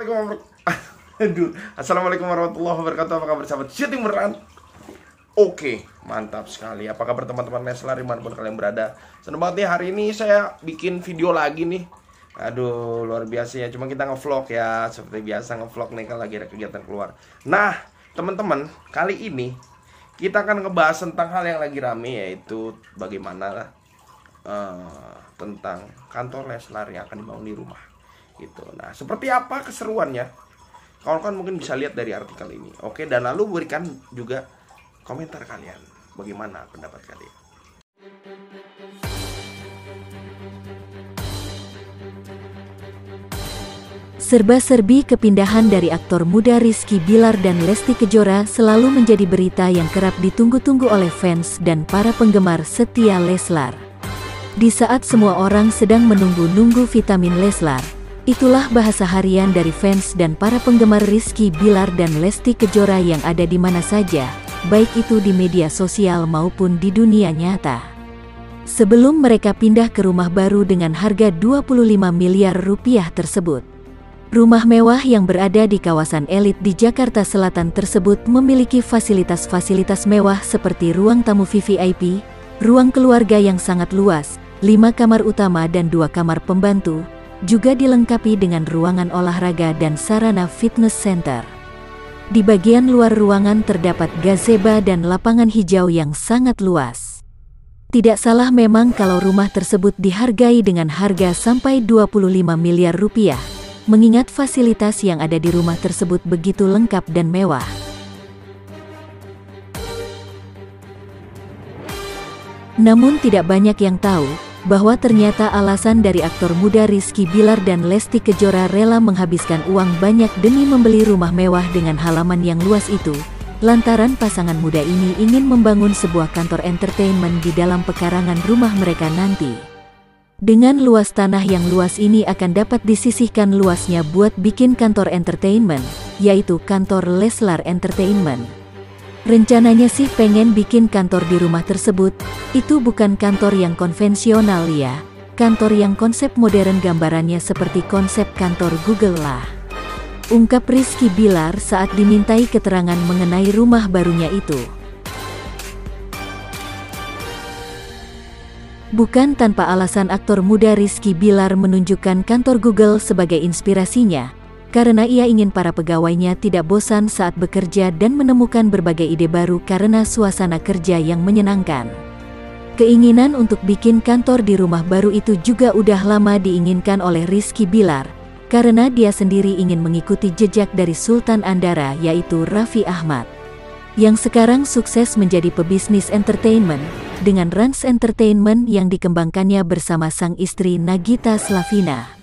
Assalamualaikum Aduh, warahmatullahi wabarakatuh. Apa kabar sahabat syuting beneran? Oke, mantap sekali. Apa kabar teman-teman Leslar di mana pun kalian berada? Senang banget nih hari ini saya bikin video lagi nih. Aduh, luar biasa ya. Cuma kita ngevlog ya, seperti biasa ngevlog nih kalau lagi ada kegiatan keluar. Nah, teman-teman, kali ini kita akan ngebahas tentang hal yang lagi rame yaitu bagaimana uh, tentang kantor Leslar yang akan dibangun di rumah gitu. Nah, seperti apa keseruannya? Kawan kan mungkin bisa lihat dari artikel ini. Oke, dan lalu berikan juga komentar kalian. Bagaimana pendapat kalian? Serba-serbi kepindahan dari aktor muda Rizky Bilar dan Lesti Kejora selalu menjadi berita yang kerap ditunggu-tunggu oleh fans dan para penggemar setia Leslar. Di saat semua orang sedang menunggu-nunggu vitamin Leslar, Itulah bahasa harian dari fans dan para penggemar Rizky Bilar dan Lesti Kejora yang ada di mana saja, baik itu di media sosial maupun di dunia nyata. Sebelum mereka pindah ke rumah baru dengan harga 25 miliar rupiah tersebut. Rumah mewah yang berada di kawasan elit di Jakarta Selatan tersebut memiliki fasilitas-fasilitas mewah seperti ruang tamu VVIP, ruang keluarga yang sangat luas, lima kamar utama dan dua kamar pembantu, juga dilengkapi dengan ruangan olahraga dan sarana fitness center. Di bagian luar ruangan terdapat gazebo dan lapangan hijau yang sangat luas. Tidak salah memang kalau rumah tersebut dihargai dengan harga sampai 25 miliar rupiah, mengingat fasilitas yang ada di rumah tersebut begitu lengkap dan mewah. Namun tidak banyak yang tahu, bahwa ternyata alasan dari aktor muda Rizky Bilar dan Lesti Kejora rela menghabiskan uang banyak demi membeli rumah mewah dengan halaman yang luas itu, lantaran pasangan muda ini ingin membangun sebuah kantor entertainment di dalam pekarangan rumah mereka nanti. Dengan luas tanah yang luas ini akan dapat disisihkan luasnya buat bikin kantor entertainment, yaitu kantor Leslar Entertainment. Rencananya sih pengen bikin kantor di rumah tersebut, itu bukan kantor yang konvensional ya, kantor yang konsep modern gambarannya seperti konsep kantor Google lah. Ungkap Rizky Bilar saat dimintai keterangan mengenai rumah barunya itu. Bukan tanpa alasan aktor muda Rizky Bilar menunjukkan kantor Google sebagai inspirasinya, karena ia ingin para pegawainya tidak bosan saat bekerja dan menemukan berbagai ide baru karena suasana kerja yang menyenangkan. Keinginan untuk bikin kantor di rumah baru itu juga udah lama diinginkan oleh Rizky Bilar, karena dia sendiri ingin mengikuti jejak dari Sultan Andara yaitu Raffi Ahmad. Yang sekarang sukses menjadi pebisnis entertainment, dengan Rans Entertainment yang dikembangkannya bersama sang istri Nagita Slavina.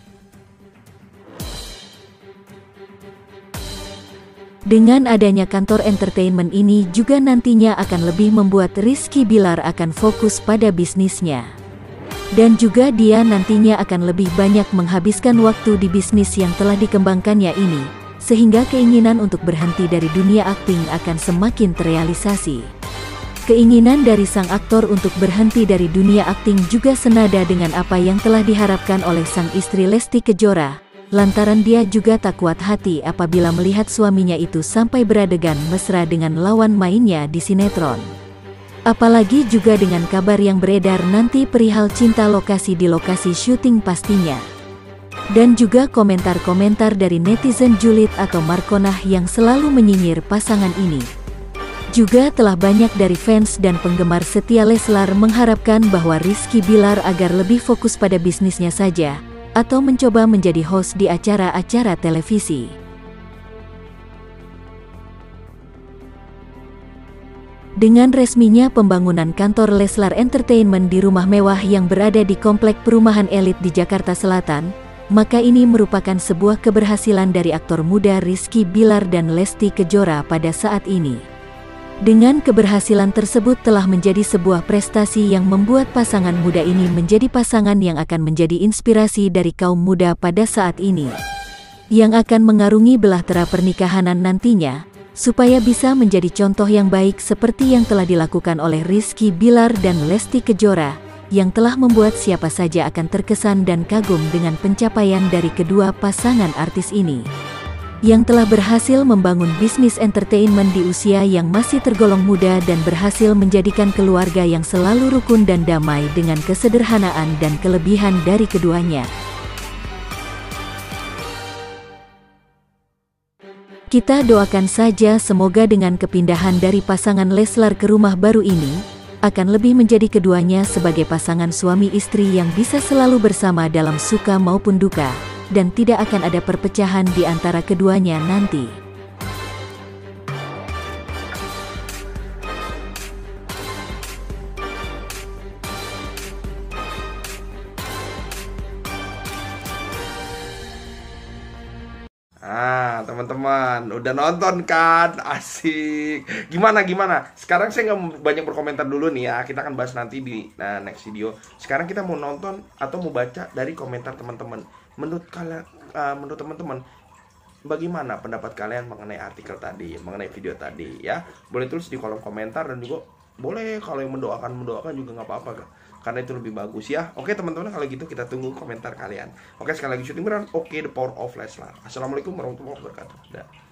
Dengan adanya kantor entertainment ini juga nantinya akan lebih membuat Rizky Bilar akan fokus pada bisnisnya. Dan juga dia nantinya akan lebih banyak menghabiskan waktu di bisnis yang telah dikembangkannya ini, sehingga keinginan untuk berhenti dari dunia akting akan semakin terrealisasi. Keinginan dari sang aktor untuk berhenti dari dunia akting juga senada dengan apa yang telah diharapkan oleh sang istri Lesti Kejora, lantaran dia juga tak kuat hati apabila melihat suaminya itu sampai beradegan mesra dengan lawan mainnya di sinetron. Apalagi juga dengan kabar yang beredar nanti perihal cinta lokasi di lokasi syuting pastinya. Dan juga komentar-komentar dari netizen julid atau Markonah yang selalu menyinyir pasangan ini. Juga telah banyak dari fans dan penggemar setia Leslar mengharapkan bahwa Rizky Bilar agar lebih fokus pada bisnisnya saja, atau mencoba menjadi host di acara-acara televisi. Dengan resminya pembangunan kantor Leslar Entertainment di rumah mewah yang berada di komplek perumahan elit di Jakarta Selatan, maka ini merupakan sebuah keberhasilan dari aktor muda Rizky Bilar dan Lesti Kejora pada saat ini. Dengan keberhasilan tersebut telah menjadi sebuah prestasi yang membuat pasangan muda ini menjadi pasangan yang akan menjadi inspirasi dari kaum muda pada saat ini. Yang akan mengarungi belahtera pernikahanan nantinya, supaya bisa menjadi contoh yang baik seperti yang telah dilakukan oleh Rizky Bilar dan Lesti Kejora, yang telah membuat siapa saja akan terkesan dan kagum dengan pencapaian dari kedua pasangan artis ini. Yang telah berhasil membangun bisnis entertainment di usia yang masih tergolong muda dan berhasil menjadikan keluarga yang selalu rukun dan damai dengan kesederhanaan dan kelebihan dari keduanya. Kita doakan saja semoga dengan kepindahan dari pasangan Leslar ke rumah baru ini, akan lebih menjadi keduanya sebagai pasangan suami istri yang bisa selalu bersama dalam suka maupun duka, dan tidak akan ada perpecahan di antara keduanya nanti. Ah, teman-teman, udah nonton kan? Asik. Gimana gimana? Sekarang saya nggak banyak berkomentar dulu nih ya. Kita akan bahas nanti di nah, next video. Sekarang kita mau nonton atau mau baca dari komentar teman-teman. Menurut kalian, uh, menurut teman-teman, bagaimana pendapat kalian mengenai artikel tadi, mengenai video tadi ya? Boleh tulis di kolom komentar dan juga boleh kalau yang mendoakan mendoakan juga nggak apa-apa karena itu lebih bagus ya. Oke teman-teman kalau gitu kita tunggu komentar kalian. Oke sekali lagi syuting beran oke the power of Leslar assalamualaikum warahmatullahi wabarakatuh. Dah.